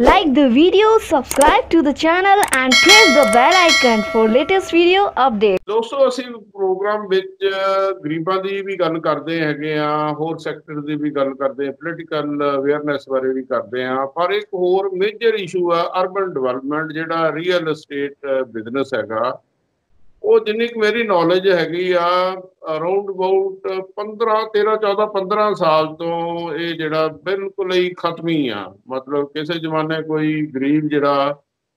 Like the video, subscribe to the channel and press the bell icon for latest video updates. ਦੋਸਤੋ ਅਸੀਂ programme ਵਿੱਚ ਗਰੀਬਾਂ ਦੀ ਵੀ ਗੱਲ ਕਰਦੇ ਹੈਗੇ ਆ ਹੋਰ ਸੈਕਟਰ ਦੀ ਵੀ ਗੱਲ ਕਰਦੇ ਆ ਪੋਲੀਟੀਕਲ ਅਵੇਅਰਨੈਸ ਬਾਰੇ ਵੀ ਕਰਦੇ ਆ ਪਰ ਇੱਕ ਹੋਰ ਮੇਜਰ ਇਸ਼ੂ ਆ ਅਰਬਨ ਡਿਵੈਲਪਮੈਂਟ ਜਿਹੜਾ ਰੀਅਲ ਏਸਟੇਟ ਬਿਜ਼ਨਸ ਹੈਗਾ ਉਹ ਜਿੰਨੀ ਕੁ ਮੇਰੀ ਨੌਲੇਜ ਹੈਗੀ ਆ ਅਰਾਊਂਡ ਅਬਾਊਟ 15 13 14 15 ਸਾਲ ਤੋਂ ਇਹ ਜਿਹੜਾ ਬਿਲਕੁਲ ਹੀ ਖਤਮੀ ਆ। ਮਤਲਬ ਕਿਸੇ ਜ਼ਮਾਨੇ ਕੋਈ ਗਰੀਬ ਜਿਹੜਾ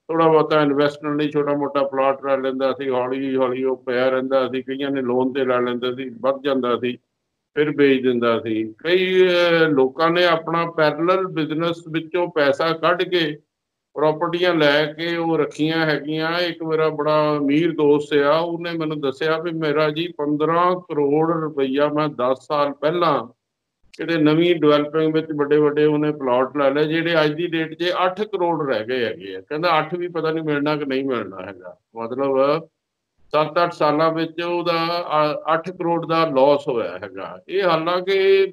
ਥੋੜਾ ਬਹੁਤਾ ਇਨਵੈਸਟਮੈਂਟ ਲਈ ਛੋਟਾ ਮੋਟਾ ਪਲਾਟ ਲੈ ਲੈਂਦਾ ਸੀ, ਹੌਲੀ ਹੌਲੀ ਉਹ ਪਿਆ ਰਹਿੰਦਾ ਸੀ, ਕਈਆਂ ਨੇ ਲੋਨ ਤੇ ਲੈ ਲੈਂਦਾ ਸੀ, ਵੱਧ ਜਾਂਦਾ ਸੀ, ਫਿਰ ਵੇਚ ਦਿੰਦਾ ਸੀ। ਕਈ ਲੋਕਾਂ ਨੇ ਆਪਣਾ ਪੈਰਲਲ ਬਿਜ਼ਨਸ ਵਿੱਚੋਂ ਪੈਸਾ ਕੱਢ ਕੇ ਪ੍ਰਾਪਰਟੀਆਂ ਲੈ ਕੇ ਉਹ ਰੱਖੀਆਂ ਹੈਗੀਆਂ। ਇੱਕ ਮੇਰਾ ਬੜਾ ਅਮੀਰ ਦੋਸਤ ਆ, ਉਹਨੇ ਮੈਨੂੰ ਦੱਸਿਆ ਵੀ ਮੇਰਾ ਜੀ 15 ਕਰੋੜ ਰੁਪਈਆ ਮੈਂ 10 ਸਾਲ ਪਹਿਲਾਂ ਕਿਤੇ ਨਵੀਂ ਡਿਵੈਲਪਿੰਗ ਵਿੱਚ ਵੱਡੇ ਵੱਡੇ ਉਹਨੇ ਪਲਾਟ ਲੈ ਲਏ, ਜਿਹੜੇ ਅੱਜ ਦੀ ਡੇਟ 'ਚ 8 ਕਰੋੜ ਰਹਿ ਗਏ ਹੈਗੇ ਆ। ਕਹਿੰਦਾ 8 ਵੀ ਪਤਾ ਨਹੀਂ ਮਿਲਣਾ ਕਿ ਨਹੀਂ ਮਿਲਣਾ ਹੈਗਾ। ਮਤਲਬ 7-8 ਸਾਲਾਂ ਵਿੱਚ ਉਹਦਾ 8 ਕਰੋੜ ਦਾ ਲਾਸ ਹੋਇਆ ਹੈਗਾ। ਇਹ ਹਾਲਾਂਕਿ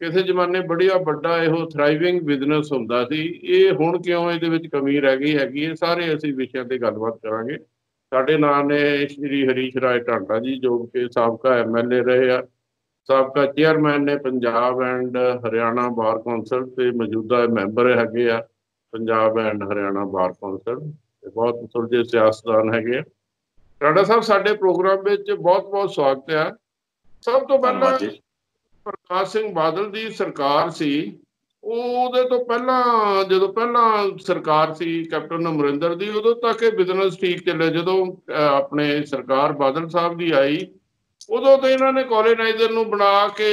ਕਿਸੇ ਜ਼ਮਾਨੇ ਬੜੀਆ ਵੱਡਾ ਇਹੋ ਥ੍ਰਾਈਵਿੰਗ ਬਿਜ਼ਨਸ ਹੁੰਦਾ ਸੀ। ਇਹ ਹੁਣ ਕਿਉਂ ਇਹਦੇ ਵਿੱਚ ਕਮੀ ਰਹਿ ਗਈ ਹੈਗੀ ਇਹ ਸਾਰੇ ਅਸੀਂ ਵਿਸ਼ਿਆਂ ਤੇ ਗੱਲਬਾਤ ਕਰਾਂਗੇ। ਸਾਡੇ ਨਾਲ ਨੇ ਸ਼੍ਰੀ ਹਰੀਸ਼ ਰਾਏ ਟਾਂਡਾ ਜੀ ਜੋ ਕਿ ਸਾਬਕਾ ਐਮਐਲਏ ਰਹੇ ਆ। ਸਾਬਕਾ ਚੇਅਰਮੈਨ ਨੇ Punjab and Haryana bar council ਤੇ ਮੌਜੂਦਾ ਮੈਂਬਰ ਹੈਗੇ ਆ। Punjab and Haryana bar council ਤੇ ਬਹੁਤ ਸੁਲਝੇ ਸਿਆਸਤਦਾਨ ਹੈਗੇ ਆ। ਟਾਂਡਾ ਸਾਹਿਬ ਸਾਡੇ ਪ੍ਰੋਗਰਾਮ ਵਿੱਚ ਬਹੁਤ ਬਹੁਤ ਸਵਾਗਤ ਹੈ ਸਭ ਤੋਂ ਪਹਿਲਾਂ। ਪ੍ਰਕਾਸ਼ ਸਿੰਘ ਬਾਦਲ ਦੀ ਸਰਕਾਰ ਸੀ ਉਹਦੇ ਤੋਂ ਪਹਿਲਾਂ, ਜਦੋਂ ਪਹਿਲਾਂ ਸਰਕਾਰ ਸੀ ਕੈਪਟਨ ਅਮਰਿੰਦਰ ਦੀ, ਉਦੋਂ ਤੱਕ ਇਹ ਬਿਜ਼ਨਸ ਠੀਕ ਚੱਲੇ ਜਦੋਂ ਆਪਣੇ ਸਰਕਾਰ ਬਾਦਲ ਸਾਹਿਬ ਦੀ ਆਈ, ਉਦੋਂ ਤਾਂ ਇਹਨਾਂ ਨੇ ਕੋਲੋਨਾਈਜ਼ਰ ਨੂੰ ਬਣਾ ਕੇ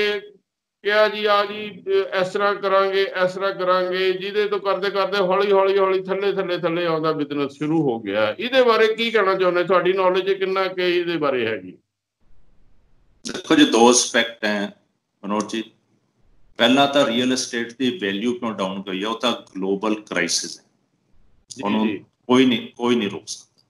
ਕਿਹਾ ਜੀ, ਆ ਜੀ, ਇਸ ਤਰ੍ਹਾਂ ਕਰਾਂਗੇ, ਇਸ ਤਰ੍ਹਾਂ ਕਰਾਂਗੇ, ਜਿਹਦੇ ਤੋਂ ਕਰਦੇ ਕਰਦੇ ਹੌਲੀ ਹੌਲੀ ਹੌਲੀ ਥੱਲੇ ਥੱਲੇ ਥੱਲੇ ਆਉਂਦਾ ਬਿਜ਼ਨਸ ਸ਼ੁਰੂ ਹੋ ਗਿਆ। ਇਹਦੇ ਬਾਰੇ ਕੀ ਕਹਿਣਾ ਚਾਹੁੰਦੇ? ਤੁਹਾਡੀ ਨੌਲੇਜ ਕਿੰਨਾ ਕਿ ਇਹਦੇ ਬਾਰੇ ਹੈਗੀ? ਦੇਖੋ ਜੀ, ਦੋ ਐਸਪੈਕਟ ਹੈ। ਮਨੋਜ ਜੀ ਪਹਿਲਾਂ ਤਾਂ ਰੀਅਲ ਏਸਟੇਟ ਦੀ ਵੈਲਿਊ ਕਿਉਂ ਡਾਊਨ ਗਈ ਹੈ? ਉਹ ਤਾਂ ਗਲੋਬਲ ਕ੍ਰਾਈਸਿਸ ਹੈ। ਉਹਨੂੰ ਕੋਈ ਨਹੀਂ ਕੋਈ ਨਹੀਂ ਰੋਕ ਸਕਦਾ।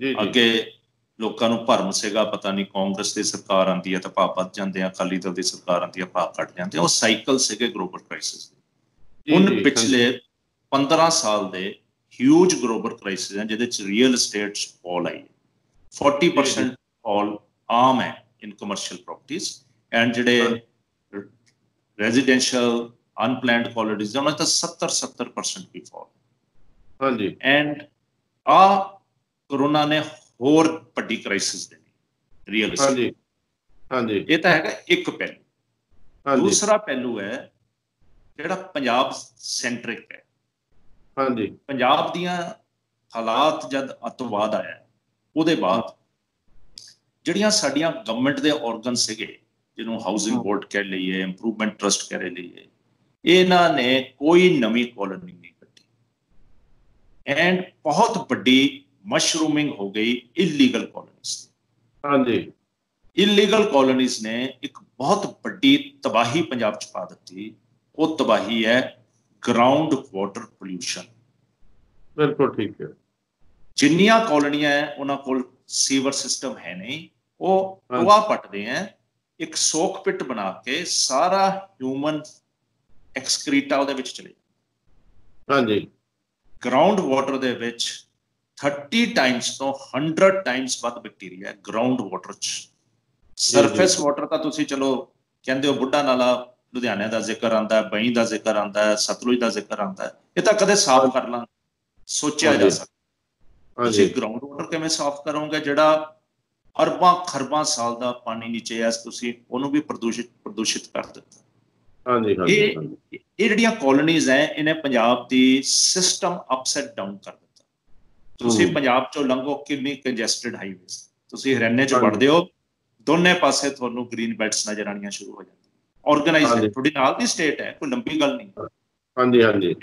ਜੀ ਜੀ। ਅੱਗੇ ਲੋਕਾਂ ਨੂੰ ਭਰਮ ਸੀਗਾ ਪਤਾ ਨਹੀਂ ਕਾਂਗਰਸ ਦੀ ਸਰਕਾਰ ਆਂਦੀ ਹੈ ਤਾਂ ਭਾਅ ਵੱਧ ਜਾਂਦੇ ਆ ਅਕਾਲੀ ਦਲ ਦੀ ਸਰਕਾਰ ਆਂਦੀ ਹੈ ਭਾਅ ਘਟ ਜਾਂਦੇ ਉਹ ਸਾਈਕਲ ਸੀਗੇ ਗਲੋਬਲ ਕ੍ਰਾਈਸਿਸ ਦੇ। ਹੁਣ ਪਿਛਲੇ 15 ਸਾਲ ਦੇ ਹਿਊਜ ਗਲੋਬਲ ਕ੍ਰਾਈਸਿਸ ਹੈ ਜਿਹਦੇ ਚ ਰੀਅਲ ਏਸਟੇਟ ਚ ਫਾਲ ਆਈ ਹੈ। 40% ਫਾਲ ਆਮ ਹੈ ਇਨ ਕਮਰਸ਼ੀਅਲ ਪ੍ਰਾਪਰਟੀਆਂ ਐਂਡ ਜਿਹੜੇ ਰੈਜ਼ੀਡੈਂਸ਼ੀਅਲ ਅਨਪਲੈਨਡ ਕਾਲੋਨੀਜ਼ ਉਹਨਾਂ ਤਾਂ 70 70% ਵੀ ਫਾਲ ਹਾਂਜੀ। ਐਂਡ ਆ ਕਰੋਨਾ ਨੇ ਹੋਰ ਵੱਡੀ ਕ੍ਰਾਈਸਿਸ ਦੇਣੀ ਰੀਅਲ ਹਾਂਜੀ ਹਾਂਜੀ। ਇਹ ਤਾਂ ਹੈਗਾ ਇੱਕ ਪਹਿਲੂ। ਹਾਂਜੀ। ਦੂਸਰਾ ਪਹਿਲੂ ਹੈ ਜਿਹੜਾ ਪੰਜਾਬ ਸੈਂਟਰਿਕ ਹੈ। ਹਾਂਜੀ। ਪੰਜਾਬ ਦੀਆਂ ਹਾਲਾਤ ਜਦ ਅਤਵਾਦ ਆਇਆ ਉਹਦੇ ਬਾਅਦ ਜਿਹੜੀਆਂ ਸਾਡੀਆਂ ਗਵਰਨਮੈਂਟ ਦੇ ਆਰਗਨ ਸੀਗੇ ਜਿਹਨੂੰ ਹਾਊਸਿੰਗ ਬੋਰਡ ਕਹਿ ਲਈਏ ਇੰਪਰੂਵਮੈਂਟ ਟਰਸਟ ਕਹਿ ਲਈਏ ਇਹਨਾਂ ਨੇ ਕੋਈ ਨਵੀਂ ਕਾਲੋਨੀ ਨਹੀਂ ਕੱਢੀ। ਐਂਡ ਬਹੁਤ ਵੱਡੀ ਮਸ਼ਰੂਮਿੰਗ ਹੋ ਗਈ ਇਲੀਗਲ ਕਾਲੋਨੀਜ਼ ਹਾਂਜੀ। ਇਲੀਗਲ ਕਾਲੋਨੀਜ਼ ਨੇ ਇੱਕ ਬਹੁਤ ਵੱਡੀ ਤਬਾਹੀ ਪੰਜਾਬ ਚ ਪਾ ਦਿੱਤੀ। ਉਹ ਤਬਾਹੀ ਹੈ ਗਰਾਊਂਡ ਵਾਟਰ ਪੋਲਿਊਸ਼ਨ ਬਿਲਕੁਲ ਠੀਕ ਹੈ। ਜਿੰਨੀਆਂ ਕਾਲੋਨੀਆਂ ਹੈ ਉਹਨਾਂ ਕੋਲ ਸੀਵਰ ਸਿਸਟਮ ਹੈ ਨਹੀਂ। ਉਹ। ਟੋਆ ਪੱਟਦੇ ਹੈ ਇੱਕ ਸੋਕ ਪਿਟ ਬਣਾ ਕੇ ਸਾਰਾ ਹਿਊਮਨ ਐਕਸਕ੍ਰੀਟਾ ਉਹਦੇ ਵਿੱਚ ਚਲੇ ਹਾਂਜੀ। ਗਰਾਊਂਡ ਵਾਟਰ ਦੇ ਵਿੱਚ 30 ਟਾਈਮਸ ਤੋਂ 100 ਟਾਈਮਸ ਵੱਧ ਬੈਕਟੀਰੀਆ ਹੈ ਗਰਾਊਂਡ ਵਾਟਰ ਚ ਸਰਫੇਸ ਵਾਟਰ ਤਾਂ ਤੁਸੀਂ ਚਲੋ ਕਹਿੰਦੇ ਹੋ ਬੁੱਢਾ ਨਾਲਾ ਲੁਧਿਆਣੇ ਦਾ ਜ਼ਿਕਰ ਆਂਦਾ ਹੈ ਬਈ ਦਾ ਜ਼ਿਕਰ ਆਂਦਾ ਹੈ ਸਤਲੁਜ ਦਾ ਜ਼ਿਕਰ ਆਂਦਾ ਹੈ ਇਹ ਤਾਂ ਕਦੇ ਸਾਫ਼ ਕਰ ਲਾਂ ਸੋਚਿਆ ਜਾ। ਸਕਦਾ। ਤੁਸੀਂ ਹਾਂਜੀ। ਗਰਾਊਂਡ ਵਾਟਰ ਕਿਵੇਂ ਸਾਫ਼ ਕਰੋਗੇ ਜਿਹੜਾ ਅਰਬਾਂ ਖਰਬਾਂ ਸਾਲ ਦਾ ਪਾਣੀ ਨੀਚੇ ਆ ਤੁਸੀਂ ਉਹਨੂੰ ਵੀ ਪ੍ਰਦੂਸ਼ਿਤ ਪ੍ਰਦੂਸ਼ਿਤ ਕਰ ਦਿੱਤਾ ਹਾਂਜੀ ਹਾਂਜੀ ਇਹ। ਇਹ ਜਿਹੜੀਆਂ ਕਾਲੋਨੀਜ਼ ਐ ਇਹਨੇ ਪੰਜਾਬ ਦੀ ਸਿਸਟਮ ਅਪਸੈਟ ਡਾਊਨ ਕਰ ਦਿੱਤਾ ਤੁਸੀਂ। ਪੰਜਾਬ ਚੋਂ ਲੰਘੋ ਕਿੰਨੀ ਕੰਜੈਸਟਡ ਹਾਈਵੇਜ਼ ਤੁਸੀਂ ਹਰਿਆਣੇ ਚ। ਵੜਦੇ ਹੋ ਦੋਨੇ ਪਾਸੇ ਤੁਹਾਨੂੰ ਗ੍ਰੀਨ ਬੈਲਟਸ ਨਜ਼ਰ ਆਣੀਆਂ ਸ਼ੁਰੂ ਹੋ ਜਾਂਦੀਆਂ ਆਰਗੇਨਾਈਜ਼ਡ। ਤੁਹਾਡੀ ਨਾਲ ਦੀ ਸਟੇਟ ਹੈ ਕੋਈ ਲੰਬੀ ਗੱਲ ਨਹੀਂ ਹਾਂਜੀ ਹਾਂਜੀ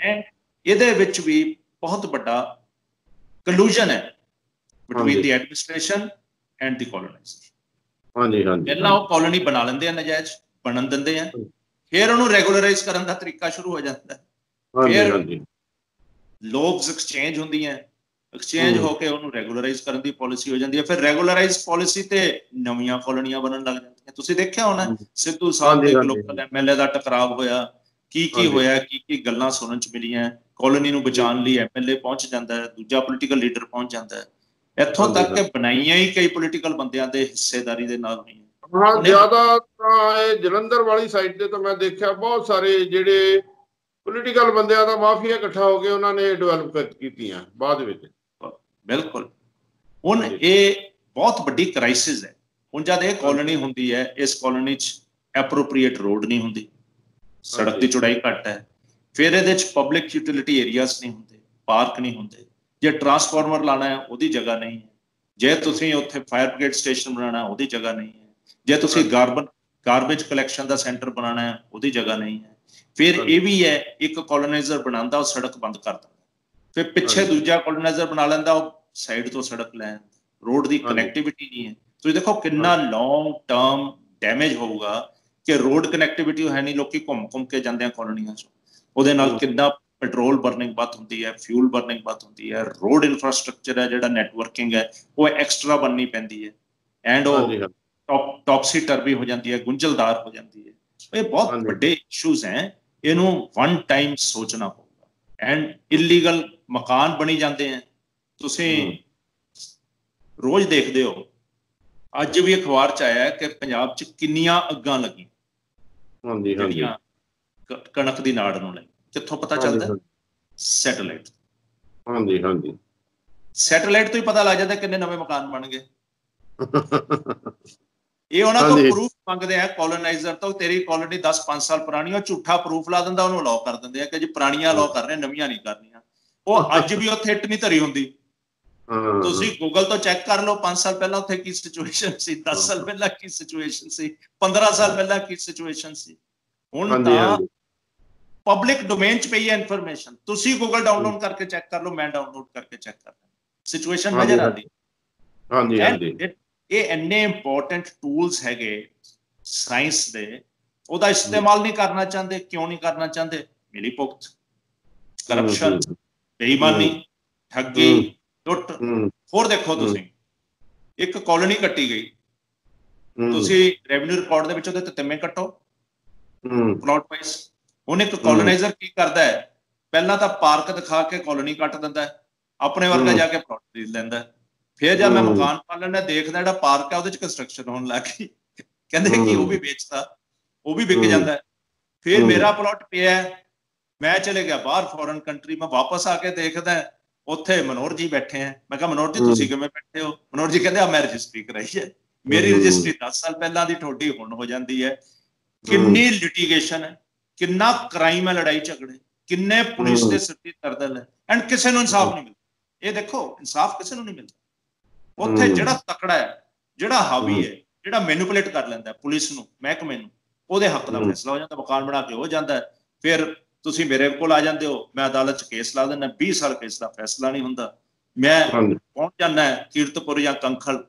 ਇਹਦੇ ਵਿੱਚ ਵੀ ਬਹੁਤ ਵੱਡਾ ਕਲੂਜਨ ਹੈ between. The administration and the colonisation ਹਾਂਜੀ ਹਾਂਜੀ। ਪਹਿਲਾਂ ਉਹ ਕਾਲੋਨੀ ਬਣਾ ਲੈਂਦੇ ਆ ਨਜਾਇਜ਼ ਬਣਨ ਦਿੰਦੇ ਆ। ਫਿਰ ਉਹਨੂੰ ਰੈਗੂਲਰਾਈਜ਼ ਕਰਨ ਦਾ ਤਰੀਕਾ ਸ਼ੁਰੂ ਹੋ ਜਾਂਦਾ। ਹੈ ਹਾਂਜੀ ਫਿਰ- ਹਾਂਜੀ। ਲੋਬਸ ਐਕਸਚੇਂਜ ਹੁੰਦੀਆਂ। ਐਕਸਚੇਂਜ। ਹੋ। ਕੇ ਉਹਨੂੰ ਰੈਗੂਲਰਾਈਜ਼ ਕਰਨ ਦੀ ਪਾਲਿਸੀ ਹੋ ਜਾਂਦੀ ਹੈ ਫਿਰ ਰੈਗੂਲਰਾਈਜ਼ ਪਾਲਿਸੀ ਤੇ ਨਵੀਆਂ ਕਾਲੋਨੀਆਂ ਬਣਨ ਲੱਗ ਜਾਂਦੀਆਂ। ਤੁਸੀਂ ਦੇਖਿਆ ਹੋਣਾ। ਸਿੱਧੂ ਸਾਹਿਬ ਦੇ। ਲੋਕਲ ਐਮਐਲਏ ਦਾ ਟਕਰਾਅ ਹੋਇਆ। ਕੀ ਕੀ। ਹੋਇਆ ਕੀ ਕੀ ਗੱਲਾਂ ਸੁਣਨ ਚ ਮਿਲੀਆਂ। ਕਾਲੋਨੀ ਨੂੰ ਬਚਾਉਣ ਲਈ ਐਮਐਲਏ ਪਹੁੰਚ ਜਾਂਦਾ ਹੈ। ਦੂਜਾ ਪੋਲੀਟੀਕਲ ਲੀਡਰ ਪਹੁੰਚ ਜਾਂਦਾ ਹੈ। ਇੱਥੋਂ ਤੱਕ ਕਿ ਬਣਾਈਆਂ ਹੀ ਕਈ ਪੋਲੀਟੀਕਲ ਬੰਦਿਆਂ ਦੇ ਹਿੱਸੇਦਾਰੀ ਦੇ ਨਾਲ ਹੋਈਆਂ। ਹਾਂ ਜ਼ਿਆਦਾ ਤਾਂ ਇਹ ਜਲੰਧਰ ਵਾਲੀ ਸਾਈਡ ਤੇ ਤਾਂ ਮੈਂ ਦੇਖਿਆ ਬਹੁਤ ਸਾਰੇ ਜਿਹੜੇ ਪੋਲੀਟੀਕਲ ਬੰਦਿਆਂ ਦਾ ਮਾਫੀਆ ਇਕੱਠਾ ਹੋ ਕੇ ਉਹਨਾਂ ਨੇ ਡਿਵੈਲਪ ਕੀਤੀਆਂ ਬਾਅਦ ਵਿੱਚ। ਬਿਲਕੁਲ। ਹੁਣ। ਇਹ ਬਹੁਤ ਵੱਡੀ ਕ੍ਰਾਈਸਿਸ ਹੈ। ਹੁਣ ਜਦ ਇਹ ਕਾਲੋਨੀ ਹੁੰਦੀ ਹੈ ਇਸ ਕਾਲੋਨੀ 'ਚ ਐਪਰੋਪ੍ਰੀਏਟ ਰੋਡ ਨਹੀਂ ਹੁੰਦੀ। ਸੜਕ ਦੀ। ਚੌੜਾਈ ਘੱਟ ਹੈ। ਫਿਰ ਇਹਦੇ 'ਚ ਪਬਲਿਕ ਯੂਟਿਲਿਟੀ ਏਰੀਆਜ਼ ਨਹੀਂ ਹੁੰਦੇ ਪਾਰਕ ਨਹੀਂ ਹੁੰਦੇ। ਜੇ ਟਰਾਂਸਫਾਰਮਰ ਲਾਣਾ ਹੈ ਉਹਦੀ ਜਗ੍ਹਾ ਨਹੀਂ ਹੈ ਜੇ ਤੁਸੀਂ ਉੱਥੇ ਫਾਇਰ ਬ੍ਰਿਗੇਡ ਸਟੇਸ਼ਨ ਬਣਾਉਣਾ ਹੈ ਉਹਦੀ ਜਗ੍ਹਾ ਨਹੀਂ ਹੈ ਜੇ ਤੁਸੀਂ। ਗਾਰਬਨ ਗਾਰਬੇਜ ਕਲੈਕਸ਼ਨ ਦਾ ਸੈਂਟਰ ਬਣਾਉਣਾ ਹੈ ਉਹਦੀ ਜਗ੍ਹਾ ਨਹੀਂ ਹੈ ਫਿਰ। ਇਹ ਵੀ ਹੈ ਇੱਕ ਕੋਲੋਨਾਈਜ਼ਰ ਬਣਾਉਂਦਾ ਉਹ ਸੜਕ ਬੰਦ ਕਰ ਦਿੰਦਾ ਫਿਰ ਪਿੱਛੇ। ਦੂਜਾ ਕੋਲੋਨਾਈਜ਼ਰ ਬਣਾ ਲੈਂਦਾ ਉਹ ਸਾਈਡ ਤੋਂ ਸੜਕ ਲੈ ਰੋਡ ਦੀ। ਕਨੈਕਟੀਵਿਟੀ ਨਹੀਂ ਹੈ ਤੁਸੀਂ ਦੇਖੋ ਕਿੰਨਾ ਲੌਂਗ ਟਰਮ ਡੈਮੇਜ ਹੋਊਗਾ ਕਿ ਰੋਡ ਕਨੈਕਟੀਵਿਟੀ ਹੈ ਨਹੀਂ ਲੋਕੀ ਘੁੰਮ ਘੁੰਮ ਕੇ ਜਾਂਦੇ ਆ ਕਾਲੋਨੀਆਂ 'ਚ ਉਹਦੇ ਨਾਲ। ਕਿੰਨਾ ਪੈਟਰੋਲ ਬਰਨਿੰਗ ਵੱਧ ਹੁੰਦੀ ਹੈ ਫਿਊਲ ਬਰਨਿੰਗ ਵੱਧ ਹੁੰਦੀ ਹੈ ਰੋਡ ਇਨਫਰਾਸਟ੍ਰਕਚਰ ਹੈ ਜਿਹੜਾ ਨੈਟਵਰਕਿੰਗ ਹੈ ਉਹ ਐਕਸਟਰਾ ਬਣਨੀ ਪੈਂਦੀ ਹੈ ਐਂਡ ਉਹ ਟੌਪ ਟੌਪਸੀ ਟਰਬੀ ਹੋ ਜਾਂਦੀ ਹੈ ਗੁੰਝਲਦਾਰ ਹੋ ਜਾਂਦੀ ਹੈ। ਇਹ ਬਹੁਤ। ਵੱਡੇ ਇਸ਼ੂਜ਼ ਹੈ ਇਹਨੂੰ ਵਨ ਟਾਈਮ ਸੋਚਣਾ ਪਊਗਾ ਐਂਡ ਇਲੀਗਲ ਮਕਾਨ ਬਣੀ ਜਾਂਦੇ ਹੈ। ਤੁਸੀਂ। ਰੋਜ਼ ਦੇਖਦੇ ਹੋ ਅੱਜ ਵੀ ਅਖਬਾਰ ਚ ਆਇਆ ਕਿ ਪੰਜਾਬ ਚ ਕਿੰਨੀਆਂ ਅੱਗਾਂ ਲੱਗੀਆਂ। ਹਾਂਜੀ ਹਾਂਜੀ। ਕਣਕ ਦੀ ਨਾੜ ਨੂੰ ਲੈ ਕਿੱਥੋਂ ਪਤਾ ਚੱਲਦਾ? ਸੈਟੇਲਾਈਟ। ਹਾਂਜੀ ਹਾਂਜੀ। ਸੈਟੇਲਾਈਟ ਤੋਂ ਹੀ ਪਤਾ ਲੱਗ ਜਾਂਦਾ ਕਿੰਨੇ ਨਵੇਂ ਮਕਾਨ ਬਣ ਗਏ। ਇਹ ਉਹਨਾਂ ਤੋਂ। ਪ੍ਰੂਫ ਮੰਗਦੇ ਆ ਕੋਲੋਨਾਈਜ਼ਰ ਤੋਂ। ਤੇਰੀ ਕਾਲੋਨੀ 10 5 ਸਾਲ ਪੁਰਾਣੀ ਆ, ਝੂਠਾ ਪ੍ਰੂਫ ਲਾ ਦਿੰਦਾ ਉਹਨੂੰ ਅਲਾਉ ਕਰ ਦਿੰਦੇ ਆ ਕਿ ਜੀ ਪੁਰਾਣੀਆਂ ਅਲਾਉ ਕਰ ਰਹੇ ਨਵੀਆਂ ਨਹੀਂ ਕਰਨੀਆਂ। ਉਹ ਅੱਜ ਵੀ ਉੱਥੇ ਇੱਟ ਨਹੀਂ ਧਰੀ ਹੁੰਦੀ। ਤੁਸੀਂ ਗੂਗਲ ਤੋਂ ਚੈੱਕ ਕਰ ਲਓ 5 ਸਾਲ ਪਹਿਲਾਂ ਉੱਥੇ ਕੀ ਸਿਚੁਏਸ਼ਨ ਸੀ 10 ਸਾਲ ਪਹਿਲਾਂ ਕੀ ਸਿਚੁਏਸ਼ਨ ਸੀ 15 ਸਾਲ ਪਹਿਲਾਂ ਕੀ ਸਿਚੁਏਸ਼ਨ ਸੀ। ਹੁਣ ਤਾਂ ਪਬਲਿਕ ਡੋਮੇਨ 'ਚ ਪਈ ਹੈ ਇਨਫੋਰਮੇਸ਼ਨ ਤੁਸੀਂ ਗੂਗਲ ਡਾਊਨਲੋਡ ਕਰਕੇ ਚੈੱਕ ਕਰ ਲਓ ਮੈਂ ਡਾਊਨਲੋਡ ਕਰਕੇ ਚੈੱਕ ਕਰ ਸਿਚੁਏਸ਼ਨ ਨਜ਼ਰ ਆਉਂਦੀ ਹਾਂਜੀ ਹਾਂਜੀ। ਇਹ ਇੰਨੇ ਇੰਪੋਰਟੈਂਟ ਟੂਲਸ ਹੈਗੇ ਸਾਇੰਸ ਦੇ ਉਹਦਾ ਇਸਤੇਮਾਲ ਨਹੀਂ ਕਰਨਾ ਚਾਹੁੰਦੇ ਕਿਉਂ ਨਹੀਂ ਕਰਨਾ ਚਾਹੁੰਦੇ? ਮਿਲੀ ਭੁਗਤ ਕਰਪਸ਼ਨ ਬੇਈਮਾਨੀ ਠੱਗੀ। ਲੁੱਟ। ਹੋਰ ਦੇਖੋ। ਤੁਸੀਂ ਇੱਕ ਕਾਲੋਨੀ ਕੱਟੀ ਗਈ। ਤੁਸੀਂ ਰੈਵਨਿਊ ਰਿਕਾਰਡ ਦੇ ਵਿੱਚ ਉਹਦੇ ਤਤਮੇ ਕੱਟੋ। ਹੂੰ। ਪਲਾਟ ਵਾਈਜ਼ ਹੁਣ ਇੱਕ ਕੋਲੋਨਾਈਜ਼ਰ ਕੀ ਕਰਦਾ ਹੈ ਪਹਿਲਾਂ ਤਾਂ ਪਾਰਕ ਦਿਖਾ ਕੇ ਕਾਲੋਨੀ ਕੱਟ ਦਿੰਦਾ ਹੈ ਆਪਣੇ ਵਰਗਾ। ਜਾ ਕੇ ਪਲਾਟ ਖਰੀਦ ਲੈਂਦਾ ਹੈ। ਫਿਰ ਜਦ ਮੈਂ। ਮਕਾਨ ਪਾ ਲੈਣਾ ਦੇਖਦਾ ਜਿਹੜਾ ਪਾਰਕ ਹੈ ਉਹਦੇ ਚ ਕੰਸਟਰਕਸ਼ਨ ਹੋਣ ਲੱਗ ਗਈ ਕਹਿੰਦੇ ਕਿ ਉਹ ਵੀ ਵੇਚਦਾ ਉਹ ਵੀ ਵਿਕ। ਜਾਂਦਾ। ਫਿਰ। ਮੇਰਾ ਪਲਾਟ ਪਿਆ ਮੈਂ ਚਲੇ ਗਿਆ ਬਾਹਰ ਫੋਰਨ ਕੰਟਰੀ ਮੈਂ ਵਾਪਸ ਆ ਕੇ ਦੇਖਦਾ ਉੱਥੇ ਮਨੋਹਰ ਜੀ ਬੈਠੇ ਹੈ ਮੈਂ ਕਿਹਾ ਮਨੋਹਰ ਜੀ। ਤੁਸੀਂ ਕਿਵੇਂ ਬੈਠੇ ਹੋ ਮਨੋਹਰ ਜੀ ਕਹਿੰਦੇ ਆ ਮੈਂ ਰਜਿਸਟਰੀ ਕਰਾਈ ਹੈ ਮੇਰੀ। ਰਜਿਸਟਰੀ 10 ਸਾਲ ਪਹਿਲਾਂ ਦੀ ਤੁਹਾਡੀ ਹੁਣ ਹੋ ਜਾਂਦੀ ਹੈ ਕਿੰਨੀ ਲਿਟੀਗੇਸ਼ਨ ਹੈ ਕਿੰਨਾ ਕ੍ਰਾਈਮ ਹੈ ਲੜਾਈ ਝਗੜੇ ਕਿੰਨੇ ਪੁਲਿਸ। ਦੇ ਸਿਰ ਤੇ ਤਰਦਲ ਹੈ ਐਂਡ ਕਿਸੇ ਨੂੰ ਇਨਸਾਫ ਨਹੀਂ ਮਿਲਦਾ ਇਹ ਦੇਖੋ ਇਨਸਾਫ ਕਿਸੇ ਨੂੰ ਨਹੀਂ ਮਿਲਦਾ ਉੱਥੇ। ਜਿਹੜਾ ਤਕੜਾ ਹੈ ਜਿਹੜਾ ਹਾਵੀ। ਹੈ ਜਿਹੜਾ ਮੈਨੂਪੂਲੇਟ ਕਰ ਲੈਂਦਾ ਪੁਲਿਸ ਨੂੰ ਮਹਿਕਮੇ ਨੂੰ ਉਹਦੇ ਹੱਕ ਦਾ। ਫੈਸਲਾ ਹੋ ਜਾਂਦਾ ਮਕਾਨ ਬਣਾ ਕੇ ਹੋ ਜਾਂਦਾ। ਫਿਰ ਤੁਸੀਂ ਮੇਰੇ ਕੋਲ ਆ ਜਾਂਦੇ ਹੋ ਮੈਂ ਅਦਾਲਤ 'ਚ ਕੇਸ ਲਾ ਦਿੰਦਾ 20 ਸਾਲ ਕੇਸ ਦਾ ਫੈਸਲਾ ਨਹੀਂ ਹੁੰਦਾ ਮੈਂ ਪਹੁੰਚ ਜਾਂਦਾ ਕੀਰਤਪੁਰ ਜਾਂ ਕੰਖਲ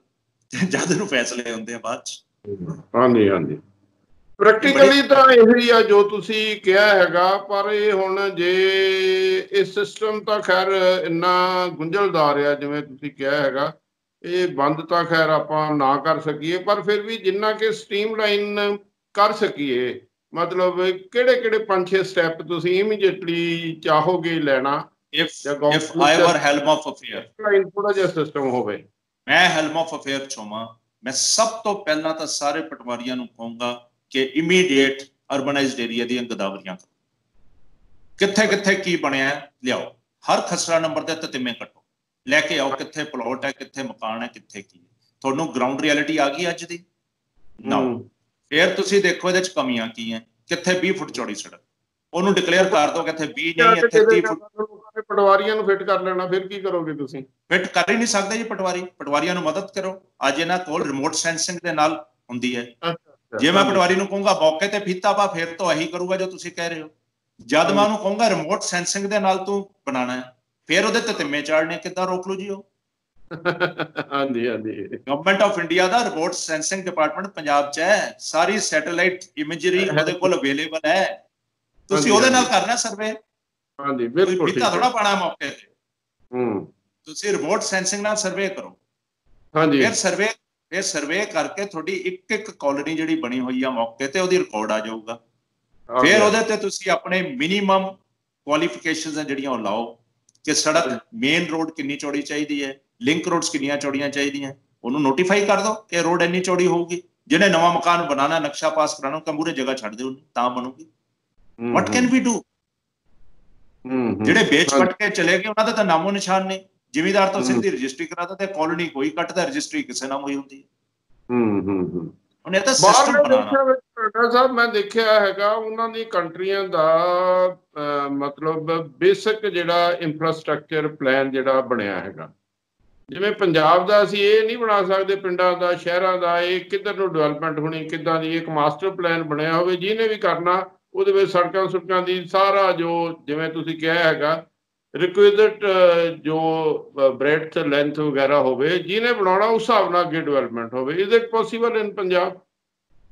ਜਦ ਨੂੰ ਫੈਸਲੇ ਹੁੰਦੇ ਆ ਬਾਅਦ 'ਚ ਹਾਂਜੀ ਹਾਂਜੀ ਪ੍ਰੈਕਟੀਕਲੀ ਤਾਂ ਇਹੀ ਆ ਜੋ ਤੁਸੀਂ ਕਿਹਾ ਹੈਗਾ ਪਰ ਇਹ ਹੁਣ ਜੇ ਇਹ ਸਿਸਟਮ ਤਾਂ ਖੈਰ ਇੰਨਾ ਗੁੰਝਲਦਾਰ ਆ ਜਿਵੇਂ ਤੁਸੀਂ ਕਿਹਾ ਹੈਗਾ ਇਹ ਬੰਦ ਤਾਂ ਖੈਰ ਆਪਾਂ ਨਾ ਕਰ ਸਕੀਏ ਪਰ ਫਿਰ ਵੀ ਜਿੰਨਾ ਕਿ ਸਟ੍ਰੀਮਲਾਈਨ ਕਰ ਸਕੀਏ ਮਤਲਬ ਕਿਹੜੇ ਕਿਹੜੇ ਪੰਜ ਛੇ ਸਟੈਪ ਤੁਸੀਂ ਇਮੀਡੀਏਟਲੀ ਚਾਹੋਗੇ ਲੈਣਾ? ਇਫ ਇਫ ਆਈ ਵਰ ਹੈਲਮ ਆਫ ਅਫੇਅਰ ਥੋੜਾ ਜਿਹਾ ਸਿਸਟਮ ਹੋਵੇ। ਮੈਂ ਹੈਲਮ ਆਫ ਅਫੇਅਰ ਚੋਮਾ ਮੈਂ ਸਭ ਤੋਂ ਪਹਿਲਾਂ ਤਾਂ ਸਾਰੇ ਪਟਵਾਰੀਆਂ ਨੂੰ ਕਹੂੰਗਾ ਕਿ ਇਮੀਡੀਏਟ ਅਰਬਨਾਈਜ਼ਡ ਏਰੀਆ ਦੀਆਂ ਗਦਾਵਰੀਆਂ ਕਰੋ। ਕਿੱਥੇ ਕਿੱਥੇ ਕੀ ਬਣਿਆ ਲਿਆਓ। ਹਰ ਖਸਰਾ ਨੰਬਰ ਦੇ ਤਤਿਮੇ ਕੱਟੋ। ਲੈ ਕੇ ਆਓ ਕਿੱਥੇ ਪਲਾਟ ਹੈ ਕਿੱਥੇ ਮਕਾਨ ਹੈ ਕਿੱਥੇ ਕੀ ਹੈ। ਤੁਹਾਨੂੰ ਗਰਾਊਂਡ ਰਿਐਲਿਟੀ ਆ ਗਈ ਅੱਜ ਦੀ? ਨਾ। ਫਿਰ ਤੁਸੀਂ ਦੇਖੋ ਇਹਦੇ ਚ ਕਮੀਆਂ ਕੀ ਹੈ। ਕਿੱਥੇ 20 ਫੁੱਟ ਚੌੜੀ ਸੜਕ। ਉਹਨੂੰ ਡਿਕਲੇਅਰ ਕਰ ਦਿਓ ਕਿ ਇੱਥੇ 20 ਨਹੀਂ ਇੱਥੇ 30 ਫੁੱਟ। ਪਟਵਾਰੀਆਂ ਨੂੰ ਫਿੱਟ ਕਰ ਲੈਣਾ ਫਿਰ ਕੀ ਕਰੋਗੇ ਤੁਸੀਂ? ਫਿੱਟ ਕਰ ਹੀ ਨਹੀਂ ਸਕਦੇ ਜੀ ਪਟਵਾਰੀ। ਪਟਵਾਰੀਆਂ ਨੂੰ ਮਦਦ ਕਰੋ। ਅੱਜ ਇਹਨਾਂ ਕੋਲ ਰਿਮੋਟ ਸੈਂਸਿੰਗ ਦੇ ਨਾਲ ਹੁੰਦੀ ਹੈ। ਜੇ ਮੈਂ ਪਟਵਾਰੀ ਨੂੰ ਕਹੂੰਗਾ ਮੌਕੇ ਤੇ ਫੀਤਾ ਪਾ ਫਿਰ ਤੋਂ ਇਹੀ ਕਰੂਗਾ ਜੋ ਤੁਸੀਂ ਕਹਿ ਰਹੇ ਹੋ। ਜਦ ਮੈਂ ਉਹਨੂੰ ਕਹੂੰਗਾ ਰਿਮੋਟ ਸੈਂਸਿੰਗ ਦੇ ਨਾਲ ਤੂੰ ਬਣਾਣਾ ਹੈ। ਫਿਰ ਉਹਦੇ ਤੇ ਤਿੰਮੇ ਚਾੜਨੇ ਕਿੱਦਾਂ ਰੋਕ ਲੂ ਜੀ ਉਹ? ਹਾਂਜੀ ਹਾਂਜੀ। ਗਵਰਨਮੈਂਟ ਆਫ ਇੰਡੀਆ ਦਾ ਰਿਮੋਟ ਸੈਂਸਿੰਗ ਡਿਪਾਰਟਮੈਂਟ ਪੰਜਾਬ 'ਚ ਹੈ। ਸਾਰੀ ਸੈਟੇਲਾਈਟ ਇਮੇਜਰੀ ਉਹਦੇ ਕੋਲ ਅਵੇਲੇਬਲ ਹੈ। ਤੁਸੀਂ ਉਹਦੇ ਨਾਲ। ਕਰਨਾ ਸਰਵੇ ਹਾਂਜੀ ਬਿਲਕੁਲ ਠੀਕ ਹੈ। ਥੋੜਾ ਪਾਣਾ ਮੌਕੇ ਤੇ। ਹੂੰ। ਤੁਸੀਂ ਰਿਮੋਟ ਸੈਂਸਿੰਗ ਨਾਲ ਸਰਵੇ ਕਰੋ। ਹਾਂਜੀ। ਫਿਰ ਸਰਵੇ ਫਿਰ ਸਰਵੇ ਕਰਕੇ ਤੁਹਾਡੀ ਇੱਕ ਇੱਕ ਕਾਲੋਨੀ ਜਿਹੜੀ ਬਣੀ ਹੋਈ ਆ ਮੌਕੇ ਤੇ ਉਹਦੀ ਰਿਕਾਰਡ ਆ ਜਾਊਗਾ। ਆ ਫਿਰ। ਉਹਦੇ ਤੇ ਤੁਸੀਂ ਆਪਣੇ ਮਿਨੀਮਮ ਕੁਆਲੀਫਿਕੇਸ਼ਨਸ ਹੈ ਜਿਹੜੀਆਂ ਉਹ ਲਾਓ ਕਿ ਸੜਕ ਮੇਨ ਰੋਡ ਕਿੰਨੀ ਚੌੜੀ ਚਾਹੀਦੀ ਹੈ ਲਿੰਕ ਰੋਡਸ ਕਿੰਨੀਆਂ ਚੌੜੀਆਂ ਚਾਹੀਦੀਆਂ ਉਹਨੂੰ ਨੋਟੀਫਾਈ ਕਰ ਦਿਓ ਕਿ ਰੋਡ ਇੰਨੀ ਚੌੜੀ ਹੋਊਗੀ। ਜਿਹਨੇ ਨਵਾਂ ਮਕਾਨ ਬਣਾਉਣਾ ਨਕਸ਼ਾ ਪਾਸ ਕਰਾਉਣਾ ਉਹ ਮੂਰੇ ਜਗ੍ਹਾ ਛੱਡ ਦਿਓ ਤਾਂ ਬਣੂਗੀ। ਵਾਟ ਕੈਨ ਵੀ ਡੂ ਜਿਹੜੇ ਵੇਚ ਕੱਟ ਕੇ ਚਲੇ ਗਏ ਉਹਨਾਂ ਦਾ ਤਾਂ ਨਾਮੋ ਨਿਸ਼ਾਨ ਨਹੀਂ ਜ਼ਿਮੀਦਾਰ ਤੋਂ। ਸਿੱਧੀ ਰਜਿਸਟਰੀ ਕਰਾਤਾ ਤੇ ਕਾਲੋਨੀ ਕੋਈ ਕੱਟਦਾ ਰਜਿਸਟਰੀ ਕਿਸੇ ਨਾਮ ਹੋਈ ਹੁੰਦੀ ਹੈ। ਹੂੰ ਹੂੰ ਹੂੰ। ਉਹਨੇ ਤਾਂ ਸਿਸਟਮ ਵਿੱਚ ਡਾਕਟਰ ਸਾਹਿਬ ਮੈਂ ਦੇਖਿਆ ਹੈਗਾ ਉਹਨਾਂ ਦੀ ਕੰਟਰੀਆਂ ਦਾ ਮਤਲਬ ਬੇਸਿਕ ਜਿਹੜਾ ਇਨਫਰਾਸਟ੍ਰਕਚਰ ਪਲਾਨ ਜਿਹੜਾ ਬਣਿਆ ਹੈਗਾ। ਜਿਵੇਂ ਪੰਜਾਬ ਦਾ ਅਸੀਂ ਇਹ ਨਹੀਂ ਬਣਾ ਸਕਦੇ ਪਿੰਡਾਂ ਦਾ ਸ਼ਹਿਰਾਂ ਦਾ ਇਹ ਕਿੱਧਰ ਨੂੰ ਡਿਵੈਲਪਮੈਂਟ ਹੋਣੀ ਕਿੱਦਾਂ ਦੀ ਇੱਕ ਮਾਸਟਰ ਪਲਾਨ ਬਣਿਆ ਹੋਵੇ ਜਿਹਨੇ ਵੀ ਕਰਨਾ ਉਹਦੇ ਵਿੱਚ ਸੜਕਾਂ ਸੁੜਕਾਂ ਦੀ ਸਾਰਾ ਜੋ ਜਿਵੇਂ ਤੁਸੀਂ ਕਿਹਾ ਹੈਗਾ ਰਿਕੁਇਜ਼ਿਟ ਜੋ ਬ੍ਰੈਡਥ ਲੈਂਥ ਵਗੈਰਾ ਹੋਵੇ ਜਿਹਨੇ ਬਣਾਉਣਾ ਉਸ ਹਿਸਾਬ ਨਾਲ ਅੱਗੇ ਡਿਵੈਲਪਮੈਂਟ ਹੋਵੇ। Is it possible in Punjab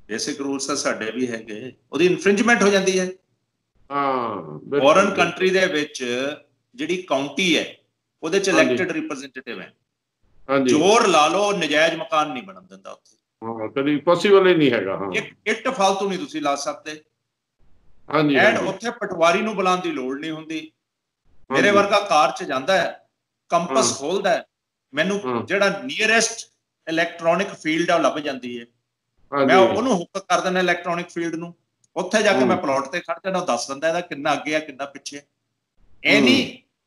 basic rules ਤਾਂ ਸਾਡੇ ਵੀ ਹੈਗੇ। ਉਹਦੀ ਇਨਫ੍ਰਿੰਜਮੈਂਟ ਹੋ ਜਾਂਦੀ ਹੈ। ਹਾਂ। ਫੋਰਨ ਕੰਟਰੀ ਦੇ ਵਿੱਚ ਜਿਹੜੀ ਕਾਉਂਟੀ ਹੈ ਉਹਦੇ ਚ। ਇਲੈਕਟਿਡ ਰਿਪਰੈਜ਼ੈਂਟੇਟਿਵ ਹੈ। ਹਾਂਜੀ। ਜ਼ੋਰ ਲਾ ਲਓ ਨਜਾਇਜ਼ ਮਕਾਨ ਨਹੀਂ ਬਣਨ ਦਿੰਦਾ ਉੱਥੇ। ਹਾਂ ਕਦੀ ਪੋਸੀਬਲ ਹੀ ਨਹੀਂ ਹੈਗਾ ਹਾਂ। ਇੱਕ ਇੱਟ ਫਾਲਤੂ ਨਹੀਂ ਤੁਸੀਂ ਲਾ ਸਕਦੇ। ਹਾਂਜੀ ਐਂਡ ਉੱਥੇ ਪਟਵਾਰੀ ਨੂੰ ਬੁਲਾਉਣ ਦੀ ਲੋੜ ਨਹੀਂ ਹੁੰਦੀ। ਮੇਰੇ ਵਰਗਾ ਕਾਰ 'ਚ ਜਾਂਦਾ ਹੈ ਕੰਪਸ ਹਾਂ। ਖੋਲਦਾ ਹੈ ਮੈਨੂੰ ਹਾਂ। ਜਿਹੜਾ ਨੀਅਰੈਸਟ ਇਲੈਕਟ੍ਰੋਨਿਕ ਫੀਲਡ ਆ ਲੱਭ ਜਾਂਦੀ ਹੈ। ਮੈਂ ਉਹਨੂੰ ਹੁੱਕ ਕਰ ਦਿੰਦਾ ਇਲੈਕਟ੍ਰੋਨਿਕ ਫੀਲਡ ਨੂੰ ਉੱਥੇ ਜਾ ਕੇ। ਮੈਂ ਪਲਾਟ ਤੇ ਖੜ ਜਾਣਾ ਉਹ ਦੱਸ ਦਿੰਦਾ ਇਹਦਾ ਕਿੰਨਾ ਅੱਗੇ ਆ ਕਿੰਨਾ ਪਿੱਛੇ। Any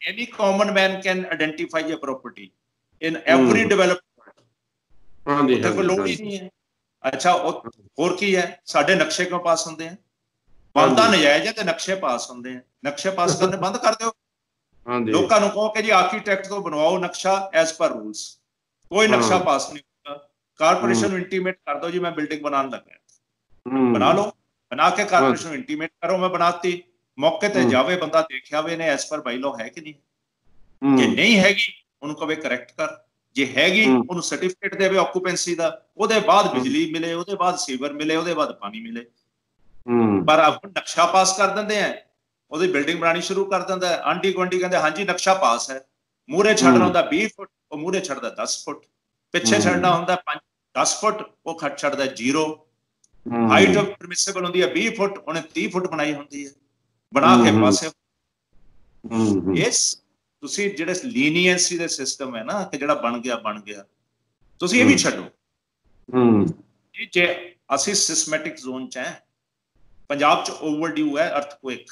any common man can identify a property in every ਹਾਂਜੀ ਉੱਥੇ ਕੋਈ ਲੋੜ ਹੀ ਨਹੀਂ ਹੈ। ਅੱਛਾ ਹੋਰ ਕੀ ਹੈ? ਸਾਡੇ ਨਕਸ਼ੇ ਕਿਉਂ ਪਾਸ ਹੁੰਦੇ ਆ? ਬੰਦਾ। ਨਜਾਇਜ਼ ਹੈ ਤੇ ਨਕਸ਼ੇ ਪਾਸ ਹੁੰਦੇ ਆ। ਨਕਸ਼ੇ ਪਾਸ ਕਰਨੇ ਬੰਦ ਕਰ ਦਿਓ। ਹਾਂਜੀ। ਲੋਕਾਂ ਨੂੰ ਕਹੋ ਕਿ ਜੀ ਆਰਕੀਟੈਕਟ ਤੋਂ ਬਣਵਾਓ ਨਕਸ਼ਾ ਐਸ ਪਰ ਰੂਲਸ ਕੋਈ ਨਕਸ਼ਾ। ਪਾਸ ਨਹੀਂ ਹੁੰਦਾ। ਕਾਰਪੋਰੇਸ਼ਨ ਨੂੰ ਇੰਟੀਮੇਟ ਕਰ ਦਿਓ ਜੀ ਮੈਂ ਬਿਲਡਿੰਗ ਬਣਾਉਣ ਲੱਗਾ ਬਣਾ ਲਓ। ਬਣਾ ਕੇ ਕਾਰਪੋਰੇਸ਼ਨ ਨੂੰ ਇੰਟੀਮੇਟ ਕਰੋ ਮੈਂ ਬਣਾਤੀ। ਮੌਕੇ ਤੇ। ਜਾਵੇ ਬੰਦਾ ਦੇਖਿਆ ਵੇ ਨੇ ਐਸ ਪਰ ਬਾਈਲੋ ਹੈ ਕਿ ਨਹੀਂ। ਜੇ ਨਹੀਂ ਹੈਗੀ ਉਹਨੂੰ ਕਵੇ ਕਰੈਕਟ ਕਰ। ਜੇ ਹੈਗੀ। ਉਹਨੂੰ ਸਰਟੀਫਿਕੇਟ ਦੇਵੇ ਆਕੂਪੈਂਸੀ ਦਾ। ਉਹਦੇ ਬਾਅਦ। ਬਿਜਲੀ ਮਿਲੇ ਉਹਦੇ ਬਾਅਦ ਸੀਵਰ ਮਿਲੇ ਉਹਦੇ ਬਾਅਦ ਪਾਣੀ ਮਿਲੇ। ਪਰ ਆਪ ਨਕਸ਼ਾ ਪਾਸ ਕਰ ਦਿੰਦੇ ਆ। ਉਹਦੀ ਬਿਲਡਿੰਗ ਬਣਾਣੀ ਸ਼ੁਰੂ ਕਰ ਦਿੰਦਾ ਹੈ। ਆਂਟੀ ਗੁਆਂਢੀ ਕਹਿੰਦੇ ਹਾਂਜੀ ਨਕਸ਼ਾ ਪਾਸ ਹੈ। ਮੂਰੇ ਛੱਡਣਾ। ਹੁੰਦਾ 20 ਫੁੱਟ ਉਹ ਮੂਰੇ ਛੱਡਦਾ 10 ਫੁੱਟ। ਪਿੱਛੇ। ਛੱਡਣਾ ਹੁੰਦਾ 5 10 ਫੁੱਟ ਉਹ ਖੱਟ ਛੱਡਦਾ 0 ਹਮ, ਹਾਈਟ ਪਰਮਿਸਿਬਲ ਹੁੰਦੀ ਹੈ 20 ਫੁੱਟ ਉਹਨੇ 30 ਫੁੱਟ ਬਣਾਈ ਹੁੰਦੀ ਹੈ। ਬਣਾ ਕੇ। ਪਾਸੇ। ਇਸ ਤੁਸੀਂ ਜਿਹੜੇ ਲੀਨੀਅੰਸੀ ਦੇ ਸਿਸਟਮ ਹੈ ਨਾ ਕਿ ਜਿਹੜਾ ਬਣ ਗਿਆ ਬਣ ਗਿਆ। ਤੁਸੀਂ ਇਹ ਵੀ। ਛੱਡੋ। ਹਮ, ਜੀ ਅਸੀਂ ਸਿਸਟਮੈਟਿਕ ਜ਼ੋਨ ਚ ਹੈ ਪੰਜਾਬ ਚ ਓਵਰਡਿਊ ਹੈ ਅਰਥਕੁਏਕ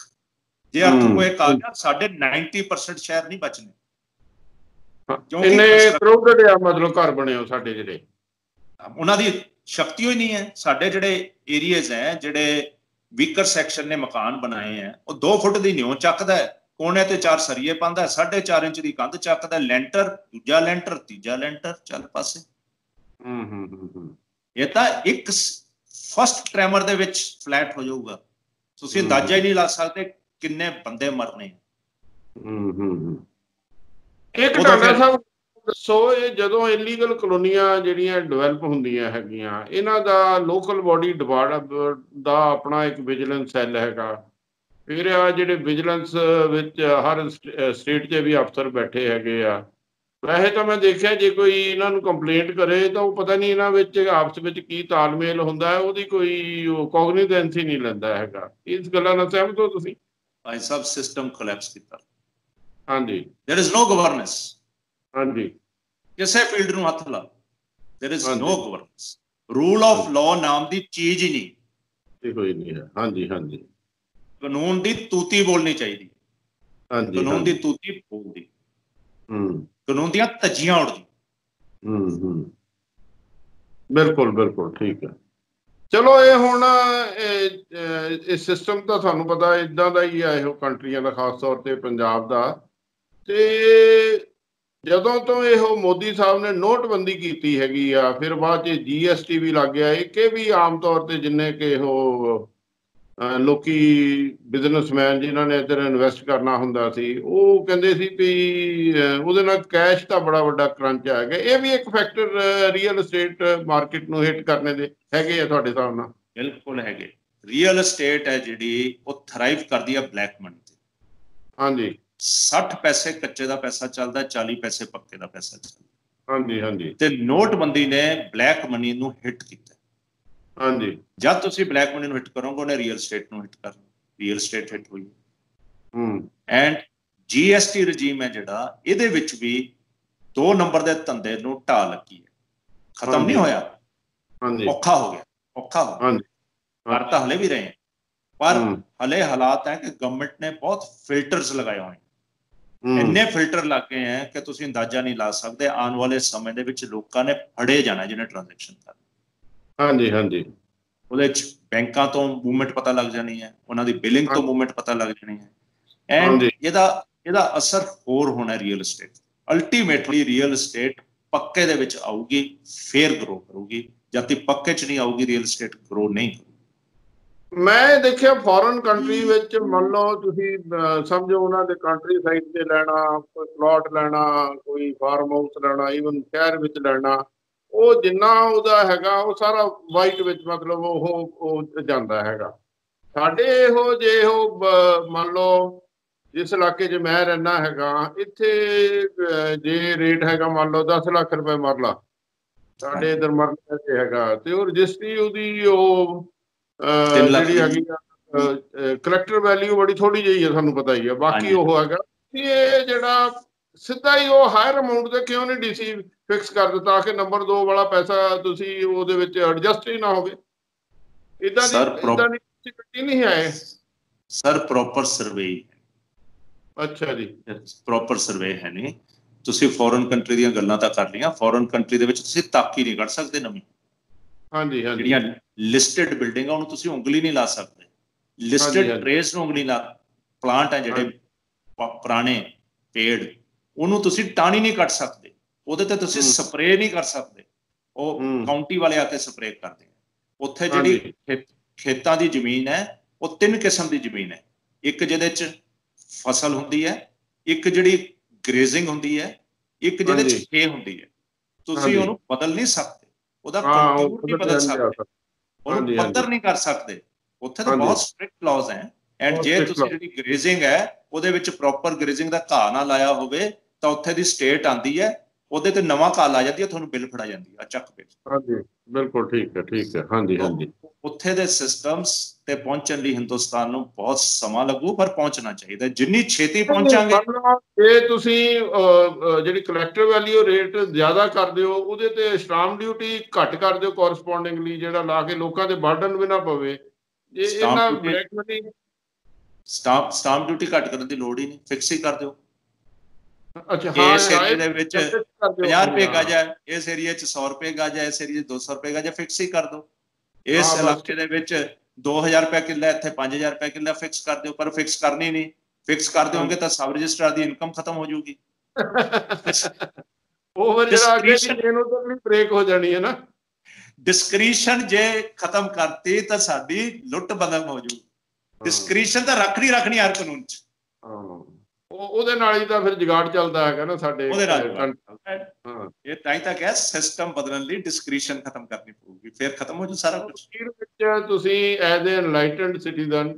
ਜੇ ਹਮ। ਅਰਥਕੁਏਕ ਆ ਗਿਆ ਸਾਡੇ 90% ਸ਼ਹਿਰ ਨਹੀਂ ਬਚਨੇ। ਕਿਉਂਕਿ ਇੰਨੇ construct- ਕਰੋੜਡ ਆ ਮਤਲਬ ਘਰ ਬਣੇ ਹੋ ਸਾਡੇ ਜਿਹੜੇ। ਉਹਨਾਂ ਦੀ ਸ਼ਕਤੀ ਹੋਈ ਨਹੀਂ ਹੈ। ਸਾਡੇ ਜਿਹੜੇ ਏਰੀਆਜ਼ ਹੈ ਜਿਹੜੇ ਵੀਕਰ ਸੈਕਸ਼ਨ ਨੇ ਮਕਾਨ ਬਣਾਏ ਹੈ ਉਹ 2 ਫੁੱਟ ਦੀ ਨਿਉ ਚੱਕਦਾ ਹੈ। ਕੋਨੇ ਤੇ ਚਾਰ ਸਰੀਏ ਪਾਉਂਦਾ ਹੈ 4.5 ਇੰਚ ਦੀ ਕੰਧ ਚੱਕਦਾ ਹੈ। ਲੈਂਟਰ ਦੂਜਾ ਲੈਂਟਰ ਤੀਜਾ ਲੈਂਟਰ ਚੱਲ ਪਾਸੇ। ਹਮ ਹਮ, ਹਮ ਇਹ ਤਾਂ ਇੱਕ ਫਸਟ ਟ੍ਰੈਮਰ ਦੇ ਵਿੱਚ ਫਲੈਟ ਹੋ ਜਾਊਗਾ। ਤੁਸੀਂ। ਅੰਦਾਜ਼ਾ ਹੀ ਨਹੀਂ ਲਾ ਸਕਦੇ ਕਿੰਨੇ ਬੰਦੇ ਮਰਨੇ ਇੱਕ ਉਦੋਂ ਡਾਕਟਰ ਫਿਰ- ਸਾਹਿਬ ਦੱਸੋ ਇਹ ਜਦੋਂ ਇਲੀਗਲ ਕਲੋਨੀਆਂ ਜਿਹੜੀਆਂ ਡਿਵੈਲਪ ਹੁੰਦੀਆਂ ਹੈਗੀਆਂ ਇਹਨਾਂ ਦਾ ਲੋਕਲ ਬਾਡੀ ਡਿਪਾਰਟ ਦਾ ਆਪਣਾ ਇੱਕ ਵਿਜੀਲੈਂਸ ਸੈੱਲ ਹੈਗਾ। ਫਿਰ ਆ ਜਿਹੜੇ ਵਿਜੀਲੈਂਸ ਵਿੱਚ ਹਰ ਸਟੇਟ 'ਚ ਵੀ ਅਫਸਰ ਬੈਠੇ ਹੈਗੇ ਆ। ਵੈਸੇ ਤਾਂ ਮੈਂ ਦੇਖਿਆ ਜੇ ਕੋਈ ਇਹਨਾਂ ਨੂੰ ਕੰਪਲੇਂਟ ਕਰੇ ਤਾਂ ਉਹ ਪਤਾ ਨਹੀਂ ਇਹਨਾਂ ਵਿੱਚ ਆਪਸ ਵਿੱਚ ਕੀ ਤਾਲਮੇਲ ਹੁੰਦਾ ਹੈ ਉਹਦੀ ਕੋਈ ਕੋਗਨੀਜੈਂਸ ਹੀ ਨਹੀਂ ਲੈਂਦਾ ਹੈਗਾ। ਇਸ ਗੱਲਾਂ ਨਾਲ ਸਹਿਮਤ ਹੋ ਤੁਸੀਂ? ਭਾਈ ਸਾਹਿਬ ਸਿਸਟਮ ਕੋਲੈਪਸ ਕੀਤਾ ਹਾਂਜੀ देयर इज नो ਗਵਰਨੈਂਸ ਹਾਂਜੀ ਕਿਸੇ ਫੀਲਡ ਨੂੰ ਹੱਥ ਲਾ देयर इज ਹਾਂਜੀ। No governance rule of law ਨਾਮ ਦੀ ਚੀਜ਼ ਹੀ ਨਹੀਂ ਇਹ ਕੋਈ ਨਹੀਂ ਹੈ ਹਾਂਜੀ ਹਾਂਜੀ ਕਾਨੂੰਨ ਦੀ ਤੂਤੀ ਬੋਲਣੀ ਚਾਹੀਦੀ ਹਾਂਜੀ ਕਾਨੂੰਨ ਹਾਂਜੀ। ਦੀ ਤੂਤੀ ਬੋਲਦੀ ਹੂੰ ਕਾਨੂੰਨ ਦੀਆਂ ਤੱਜੀਆਂ ਉੜਦੀ ਹੂੰ ਹੂੰ ਬਿਲਕੁਲ ਬਿਲਕੁਲ ਠੀਕ ਹੈ ਚਲੋ, ਇਹ ਹੁਣ, ਇਹ ਸਿਸਟਮ ਤਾਂ ਤੁਹਾਨੂੰ ਪਤਾ ਇਦਾਂ ਦਾ ਹੀ ਆ, ਇਹੋ ਕੰਟਰੀਆਂ ਦਾ, ਖਾਸ ਤੌਰ ਤੇ ਪੰਜਾਬ ਦਾ। ਤੇ ਜਦੋਂ ਤੋਂ ਇਹੋ ਮੋਦੀ ਸਾਹਿਬ ਨੇ ਨੋਟਬੰਦੀ ਕੀਤੀ ਹੈਗੀ ਆ, ਫਿਰ ਬਾਅਦ ਚ ਜੀਐਸਟੀ ਵੀ ਲੱਗ ਗਿਆ। ਇਹ ਕਿ ਵੀ ਆਮ ਤੌਰ ਤੇ ਜਿੰਨੇ ਕਿ ਇਹੋ ਲੋਕੀ ਬਿਜ਼ਨਸਮੈਨ ਜਿਨ੍ਹਾਂ ਨੇ ਇੱਧਰ ਇਨਵੈਸਟ ਕਰਨਾ ਹੁੰਦਾ ਸੀ ਉਹ ਕਹਿੰਦੇ ਸੀ ਵੀ ਉਹਦੇ ਨਾਲ ਕੈਸ਼ ਦਾ ਬੜਾ ਵੱਡਾ ਕਰੰਚ ਆ ਗਿਆ। ਇਹ ਵੀ ਇੱਕ ਫੈਕਟਰ ਰੀਅਲ ਏਸਟੇਟ ਮਾਰਕੀਟ ਨੂੰ ਹਿੱਟ ਕਰਨੇ ਦੇ ਹੈਗੇ ਆ ਤੁਹਾਡੇ ਹਿਸਾਬ ਨਾਲ? ਬਿਲਕੁਲ ਹੈਗੇ। ਰੀਅਲ ਏਸਟੇਟ ਹੈ ਜਿਹੜੀ ਉਹ ਥਰਾਈਵ ਕਰਦੀ ਹੈ ਬਲੈਕ ਮਨੀ ਤੇ। ਹਾਂਜੀ। 60 ਪੈਸੇ ਕੱਚੇ ਦਾ ਪੈਸਾ ਚੱਲਦਾ ਹੈ, 40 ਪੈਸੇ ਪੱਕੇ ਦਾ ਪੈਸਾ ਚੱਲਦਾ। ਹਾਂਜੀ ਹਾਂਜੀ। ਤੇ ਨੋਟਬੰਦੀ ਨੇ ਬਲੈਕ ਮਨੀ ਨੂੰ ਹਿੱਟ ਕੀਤਾ। ਹਾਂਜੀ। ਜਦ ਤੁਸੀਂ ਬਲੈਕ ਮਨੀ ਨੂੰ ਹਿੱਟ ਕਰੋਗੇ ਉਹਨੇ ਰੀਅਲ ਏਸਟੇਟ ਨੂੰ ਹਿੱਟ ਕਰਨਾ। ਰੀਅਲ ਏਸਟੇਟ ਹਿੱਟ ਹੋਈ। ਹੂੰ। ਐਂਡ ਜੀਐਸਟੀ ਰਜੀਮ ਹੈ ਜਿਹੜਾ ਇਹਦੇ ਵਿੱਚ ਵੀ 2 ਨੰਬਰ ਦੇ ਧੰਦੇ ਨੂੰ ਢਾਹ ਲੱਗੀ ਹੈ। ਖਤਮ। ਨਹੀਂ ਹੋਇਆ। ਹਾਂਜੀ। ਔਖਾ ਹੋ ਗਿਆ। ਔਖਾ ਹੋ ਗਿਆ। ਹਾਂਜੀ। ਕਰ ਤਾਂ ਹਲੇ ਵੀ ਰਹੇ। ਪਰ ਹਲੇ ਹਾਲਾਤ ਹੈ ਕਿ ਗਵਰਨਮੈਂਟ ਨੇ ਬਹੁਤ ਫਿਲਟਰਸ ਲਗਾਏ ਹੋਏ ਇੰਨੇ ਫਿਲਟਰ ਲੱਗੇ ਹੈ ਕਿ ਤੁਸੀਂ ਅੰਦਾਜ਼ਾ ਨਹੀਂ ਲਾ ਸਕਦੇ ਆਉਣ ਵਾਲੇ ਸਮੇਂ ਦੇ ਵਿੱਚ ਲੋਕਾਂ ਨੇ ਫੜੇ ਜਾਣਾ ਜਿਹਨੇ ਟ੍ਰਾਂਜੈਕਸ਼ਨ ਕਰ ਹਾਂਜੀ ਹਾਂਜੀ। ਉਹਦੇ ਚ ਬੈਂਕਾਂ ਤੋਂ ਮੂਵਮੈਂਟ ਪਤਾ ਲੱਗ ਜਾਣੀ ਹੈ ਉਹਨਾਂ ਦੀ ਬਿਲਿੰਗ ਤੋਂ ਮੂਵਮੈਂਟ ਪਤਾ ਲੱਗ ਜਾਣੀ ਹੈ। ਐਂਡ। ਇਹਦਾ ਇਹਦਾ ਅਸਰ ਹੋਰ ਹੋਣਾ real estate ultimately real estate ਪੱਕੇ ਦੇ ਵਿੱਚ ਆਊਗੀ ਫੇਰ ਗਰੋ ਕਰੂਗੀ। ਜਦ ਤੱਕ ਪੱਕੇ ਚ ਨਹੀਂ ਆਊਗੀ ਰੀਅਲ ਏਸਟੇਟ ਗਰੋ ਨਹੀਂ ਮੈਂ ਦੇਖਿਆ ਫੋਰਨ ਕੰਟਰੀ ਵਿੱਚ ਮੰਨ ਲਓ ਤੁਸੀਂ ਸਮਝੋ ਉਹਨਾਂ ਦੇ ਕੰਟਰੀ ਸਾਈਡ ਤੇ ਲੈਣਾ ਕੋਈ ਪਲਾਟ ਲੈਣਾ ਕੋਈ ਫਾਰਮ ਹਾਊਸ ਲੈਣਾ ਈਵਨ ਸ਼ਹਿਰ ਵਿੱਚ ਲੈਣਾ। ਉਹ ਜਿੰਨਾ ਉਹਦਾ ਹੈਗਾ ਉਹ ਸਾਰਾ ਵਾਈਟ ਵਿੱਚ ਮਤਲਬ ਉਹ ਉਹ ਜਾਂਦਾ ਹੈਗਾ ਸਾਡੇ ਇਹੋ ਜੇ ਉਹ ਮੰਨ ਲਓ ਜਿਸ ਇਲਾਕੇ 'ਚ ਮੈਂ ਰਹਿਣਾ ਹੈਗਾ ਇੱਥੇ ਜੇ ਰੇਟ ਹੈਗਾ ਮੰਨ ਲਓ 10 ਲੱਖ ਰੁਪਏ ਮਰਲਾ ਸਾਡੇ ਇਧਰ ਮਰਲਾ ਤੇ ਹੈਗਾ ਤੇ ਉਹ ਰਜਿਸਟਰੀ ਉਹਦੀ ਉਹ ਜਿਹੜੀ। ਹੈਗੀ ਆ ਕਰੈਕਟਰ ਵੈਲਿਊ ਬੜੀ ਥੋੜੀ ਜਿਹੀ ਹੈ ਤੁਹਾਨੂੰ ਪਤਾ ਹੀ ਹੈ ਬਾਕੀ। ਉਹ ਹੈਗਾ ਇਹ ਜਿਹੜਾ ਸਿੱਧਾ ਹੀ ਉਹ ਹਾਇਰ ਅਮਾਉਂਟ ਤੇ ਕਿਉਂ ਨਹੀਂ ਡੀਸੀ ਫਿਕਸ ਕਰ ਦਿੱਤਾ ਕਿ ਨੰਬਰ 2 ਵਾਲਾ ਪੈਸਾ ਤੁਸੀਂ ਉਹਦੇ ਵਿੱਚ ਐਡਜਸਟ ਹੀ ਨਾ ਹੋਵੇ? ਇਦਾਂ ਦੀ ਇਦਾਂ ਦੀ ਕੱਟੀ ਨਹੀਂ ਆਏ? ਸਰ ਪ੍ਰੋਪਰ ਸਰਵੇ ਅੱਛਾ ਜੀ। ਪ੍ਰੋਪਰ ਸਰਵੇ ਹੈ ਨਹੀਂ ਤੁਸੀਂ ਫੋਰਨ ਕੰਟਰੀ ਦੀਆਂ ਗੱਲਾਂ ਤਾਂ ਕਰ ਲਈਆਂ। ਫੋਰਨ ਕੰਟਰੀ ਦੇ ਵਿੱਚ ਤੁਸੀਂ ਤੱਕ ਹੀ ਨਹੀਂ ਕੱਢ ਸਕਦੇ ਨਵੀਂ। ਹਾਂਜੀ ਹਾਂਜੀ। ਜਿਹੜੀਆਂ ਲਿਸਟਡ ਬਿਲਡਿੰਗਾਂ ਉਹਨੂੰ ਤੁਸੀਂ ਉਂਗਲੀ ਨਹੀਂ ਲਾ ਸਕਦੇ। ਲਿਸਟਡ। ਟ੍ਰੇਸ ਨੂੰ ਉਂਗਲੀ ਲਾ। ਪਲਾਂਟ ਹੈ ਜਿਹੜੇ ਪੁਰਾਣੇ ਪੇੜ। ਉਹਨੂੰ ਤੁਸੀਂ ਟਾਣੀ ਨਹੀਂ ਕੱਟ ਸਕਦੇ ਉਹਦੇ ਤੇ ਤੁਸੀਂ। ਸਪਰੇਅ ਨਹੀਂ ਕਰ ਸਕਦੇ ਉਹ। ਕਾਉਂਟੀ ਵਾਲੇ ਆ ਕੇ ਸਪਰੇਅ ਕਰਦੇ ਆ ਉੱਥੇ ਜਿਹੜੀ ਖੇਤਾਂ ਦੀ ਜ਼ਮੀਨ ਹੈ ਉਹ ਤਿੰਨ ਕਿਸਮ ਦੀ ਜ਼ਮੀਨ ਹੈ ਇੱਕ ਜਿਹਦੇ ਚ ਫਸਲ ਹੁੰਦੀ ਹੈ ਇੱਕ ਜਿਹੜੀ ਗ੍ਰੇਜ਼ਿੰਗ ਹੁੰਦੀ ਹੈ ਇੱਕ ਜਿਹਦੇ ਚ। ਖੇ ਹੁੰਦੀ ਹੈ ਤੁਸੀਂ। ਉਹਨੂੰ ਬਦਲ ਨਹੀਂ ਸਕਦੇ ਉਹਦਾ ਕੰਟੂਰ ਨਹੀਂ ਬਦਲ ਸਕਦੇ ਉਹਨੂੰ। ਪੱਧਰ ਨਹੀਂ ਕਰ ਸਕਦੇ ਉੱਥੇ ਤਾਂ। ਬਹੁਤ ਸਟ੍ਰਿਕਟ ਲਾਜ਼ ਹੈ ਐਂਡ ਜੇ ਤੁਸੀਂ। ਜਿਹੜੀ ਗ੍ਰੇਜ਼ਿੰਗ ਹੈ ਉਹਦੇ ਵਿੱਚ ਪ੍ਰੋਪਰ ਗ੍ਰੇਜ਼ਿੰਗ ਦਾ ਘਾਹ ਨਾ ਲਾਇਆ ਹੋਵੇ ਤਾਂ ਉੱਥੇ ਦੀ ਸਟੇਟ ਆਂਦੀ ਹੈ ਉਹਦੇ ਤੇ ਨਵਾਂ ਘਾਹ ਲਾ ਜਾਂਦੀ ਹੈ ਤੁਹਾਨੂੰ ਬਿੱਲ ਫੜਾ ਜਾਂਦੀ ਹੈ ਆ ਚੱਕ ਬਿੱਲ ਹਾਂਜੀ ਬਿਲਕੁਲ ਠੀਕ ਹੈ ਠੀਕ ਹੈ ਹਾਂਜੀ ਹਾਂਜੀ। ਉੱਥੇ ਦੇ ਸਿਸਟਮਸ ਤੇ ਪਹੁੰਚਣ ਲਈ ਹਿੰਦੁਸਤਾਨ ਨੂੰ ਬਹੁਤ ਸਮਾਂ ਲੱਗੂ ਪਰ ਪਹੁੰਚਣਾ ਚਾਹੀਦਾ ਜਿੰਨੀ ਛੇਤੀ ਪਹੁੰਚਾਂਗੇ ਜੇ ਤੁਸੀਂ ਜਿਹੜੀ ਕਲੈਕਟਰ ਵੈਲਿਊ ਰੇਟ ਜ਼ਿਆਦਾ ਕਰਦੇ ਹੋ ਉਹਦੇ ਤੇ ਸਟਾਂਪ ਡਿਊਟੀ ਘੱਟ ਕਰ ਦਿਓ ਕੋਰਸਪੋਂਡਿੰਗਲੀ ਜਿਹੜਾ ਲਾ ਕੇ ਲੋਕਾਂ ਤੇ ਬਰਡਨ ਵੀ ਨਾ ਪਵੇ। Stamp ਇਹਨਾਂ ਬਲੈਕ ਮਨੀ ਸਟਾਂਪ ਡਿਊਟੀ ਘੱਟ ਕਰਨ ਦੀ ਲੋੜ ਹੀ ਨਹੀਂ ਫਿਕਸ ਹੀ ਕਰ ਦਿਓ। ਇਸ ਹਾਂ, ਏਰੀਆ ਦੇ ਵਿੱਚ fix ਕਰ ਦਿਓ। 50 ਰੁਪਏ। ਗਜ ਹੈ ਇਸ ਏਰੀਆ 'ਚ 100 ਰੁਪਏ ਗਜ ਹੈ ਇਸ ਏਰੀਆ 'ਚ 200 ਰੁਪਏ ਗਜ ਹੈ ਫਿਕਸ ਹੀ ਕਰ ਦਿਓ। ਇਸ। ਇਲਾਕੇ ਦੇ ਵਿੱਚ 2000 ਰੁਪਏ ਕਿੱਲਾ ਇੱਥੇ 5000 ਰੁਪਏ ਕਿੱਲਾ ਫਿਕਸ ਕਰ ਦਿਓ ਪਰ ਫਿਕਸ ਕਰਨੀ ਨਹੀਂ। ਫਿਕਸ ਕਰ ਦਿਓਗੇ ਤਾਂ ਸਬ ਰਜਿਸਟਰ ਦੀ ਇਨਕਮ ਖਤਮ ਹੋ ਜਾਊਗੀ। ਉਹ ਫਿਰ ਜਿਹੜਾ ਅੱਗੇ ਦੀ ਚੇਨ ਉਧਰ ਵੀ ਬ੍ਰੇਕ ਹੋ ਜਾਣੀ ਹੈ ਨਾ। ਡਿਸਕ੍ਰੀਸ਼ਨ ਜੇ ਖਤਮ ਕਰਤੀ ਤਾਂ ਸਾਡੀ ਲੁੱਟ ਬਦਲ ਹੋ ਜਾਊ ਡਿਸਕ੍ਰੀਸ਼ਨ ਤਾਂ ਰੱਖਣੀ ਰੱਖਣੀ ਹਰ ਕਾਨੂੰਨ 'ਚ। ਹਾਂ। ਉਹ ਉਹਦੇ ਨਾਲ ਹੀ ਤਾਂ ਫਿਰ ਜਗਾੜ ਚੱਲਦਾ ਹੈਗਾ ਨਾ ਸਾਡੇ ਉਹਦੇ ਨਾਲ ਹਾਂ ਇਹ ਤਾਂ ਹੀ ਤਾਂ ਕਿਹਾ ਸਿਸਟਮ ਬਦਲਣ ਲਈ ਡਿਸਕ੍ਰੀਸ਼ਨ ਖਤਮ ਕਰਨੀ ਪਊਗੀ ਫਿਰ ਖਤਮ ਹੋ ਜੂ ਸਾਰਾ ਕੁਝ ਅਖੀਰ ਵਿੱਚ ਤੁਸੀਂ ਐਜ਼ ਐ ਐਨਲਾਈਟਨਡ ਸਿਟੀਜ਼ਨ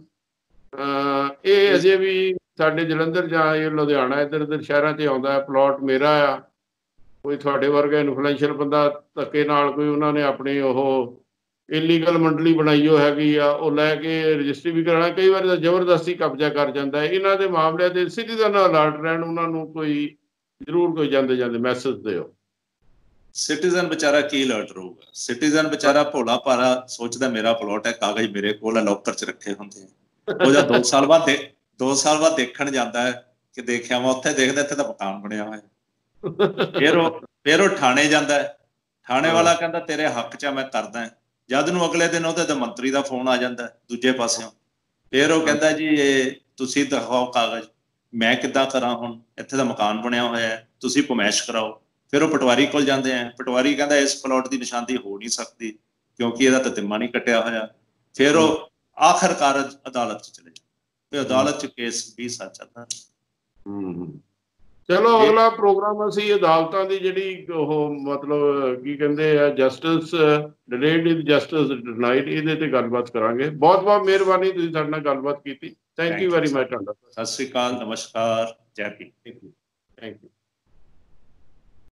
ਇਹ ਅਜੇ ਵੀ ਸਾਡੇ ਜਲੰਧਰ ਜਾਂ ਇਹ ਲੁਧਿਆਣਾ ਇੱਧਰ ਇੱਧਰ ਸ਼ਹਿਰਾਂ 'ਚ ਆਉਂਦਾ ਹੈ ਪਲਾਟ ਮੇਰਾ ਆ। ਕੋਈ ਤੁਹਾਡੇ ਵਰਗਾ ਇਨਫਲੂਐਂਸ਼ੀਅਲ ਬੰਦਾ ਧੱਕੇ ਨਾਲ ਕੋਈ ਉਹਨਾਂ ਨੇ ਆਪਣੀ ਉਹ ਇਲੀਗਲ ਮੰਡਲੀ ਬਣਾਈ ਹੋ ਹੈਗੀ ਆ ਉਹ ਲੈ ਕੇ ਰਜਿਸਟਰੀ ਵੀ ਕਰਾਣਾ ਕਈ ਵਾਰ ਤਾਂ ਜ਼ਬਰਦਸਤੀ ਕਬਜ਼ਾ ਕਰ ਜਾਂਦਾ ਹੈ। ਇਹਨਾਂ ਦੇ ਮਾਮਲਿਆਂ ਤੇ ਸਿਟੀਜ਼ਨ ਅਲਰਟ ਰਹਿਣ ਉਹਨਾਂ ਨੂੰ ਕੋਈ ਜ਼ਰੂਰ ਕੋਈ ਜਾਂਦੇ ਜਾਂਦੇ ਮੈਸੇਜ ਦਿਓ। ਸਿਟੀਜ਼ਨ ਵਿਚਾਰਾ ਕੀ ਅਲਰਟ ਰਹੂਗਾ? ਸਿਟੀਜ਼ਨ ਵਿਚਾਰਾ ਭੋਲਾ ਭਾਰਾ ਸੋਚਦਾ ਮੇਰਾ ਪਲਾਟ ਹੈ ਕਾਗਜ਼ ਮੇਰੇ ਕੋਲ ਹੈ ਲੋਕਰ 'ਚ ਰੱਖੇ ਹੁੰਦੇ ਆ। ਉਹ ਜਦ 2 ਸਾਲ ਬਾਅਦ ਦੇ 2 ਸਾਲ ਬਾਅਦ ਦੇਖਣ ਜਾਂਦਾ ਹੈ ਕਿ ਦੇਖਿਆ ਮੈਂ ਉੱਥੇ ਦੇਖਦਾ ਇੱਥੇ ਤਾਂ ਮਕਾਨ ਬਣਿਆ ਹੋਇਆ। ਫਿਰ ਉਹ ਫਿਰ ਉਹ ਥਾਣੇ ਜਾਂਦਾ ਹੈ। ਥਾਣੇ ਵਾਲਾ ਕਹਿੰਦਾ ਤੇਰੇ ਹੱਕ 'ਚ ਮੈਂ ਕਰਦਾ ਹਾਂ। ਜਦ ਨੂੰ ਅਗਲੇ ਦਿਨ ਉਹਦੇ ਤੇ ਮੰਤਰੀ ਦਾ ਫੋਨ ਆ ਜਾਂਦਾ ਦੂਜੇ ਪਾਸਿਓਂ, ਫਿਰ ਉਹ ਕਹਿੰਦਾ ਜੀ, ਇਹ ਤੁਸੀਂ ਦਿਖਾਓ ਕਾਗਜ਼, ਮੈਂ ਕਿੱਦਾਂ ਕਰਾਂ ਹੁਣ? ਇੱਥੇ ਦਾ ਮਕਾਨ ਬਣਿਆ ਹੋਇਆ ਹੈ, ਤੁਸੀਂ ਪਮੈਸ਼ ਕਰਾਓ। ਫਿਰ ਉਹ ਪਟਵਾਰੀ ਕੋਲ ਜਾਂਦੇ ਆ ਪਟਵਾਰੀ ਕਹਿੰਦਾ ਇਸ ਪਲਾਟ ਦੀ ਨਿਸ਼ਾਨਦੀ ਹੋ ਨਹੀਂ ਸਕਦੀ, ਕਿਉਂਕਿ ਇਹਦਾ ਤਾਂ ਤਿੰਮਾ ਨਹੀਂ ਕੱਟਿਆ ਹੋਇਆ। ਫਿਰ ਉਹ ਆਖਰਕਾਰ ਅਦਾਲਤ 'ਚ ਚਲੇ ਜਾਂਦੇ। ਤੇ ਅਦਾਲਤ 'ਚ ਕੇਸ ਵੀ ਸੱਚ ਆਉਂਦਾ ਹਮ। ਚਲੋ ਅਗਲਾ ਪ੍ਰੋਗਰਾਮ ਅਸੀਂ ਅਦਾਲਤਾਂ ਦੀ ਜਿਹੜੀ ਉਹ ਮਤਲਬ ਕੀ ਕਹਿੰਦੇ ਆ justice delayed is justice denied ਇਹਦੇ ਤੇ ਗੱਲਬਾਤ ਕਰਾਂਗੇ। ਬਹੁਤ ਬਹੁਤ ਮਿਹਰਬਾਨੀ ਤੁਸੀਂ ਸਾਡੇ ਨਾਲ ਗੱਲਬਾਤ ਕੀਤੀ। Thank you very. ਮਚ ਤੁਹਾਡਾ। ਸਤਿ ਸ੍ਰੀ ਅਕਾਲ ਨਮਸਕਾਰ ਜੈ ਯੂ ਥੈਂਕ ਯੂ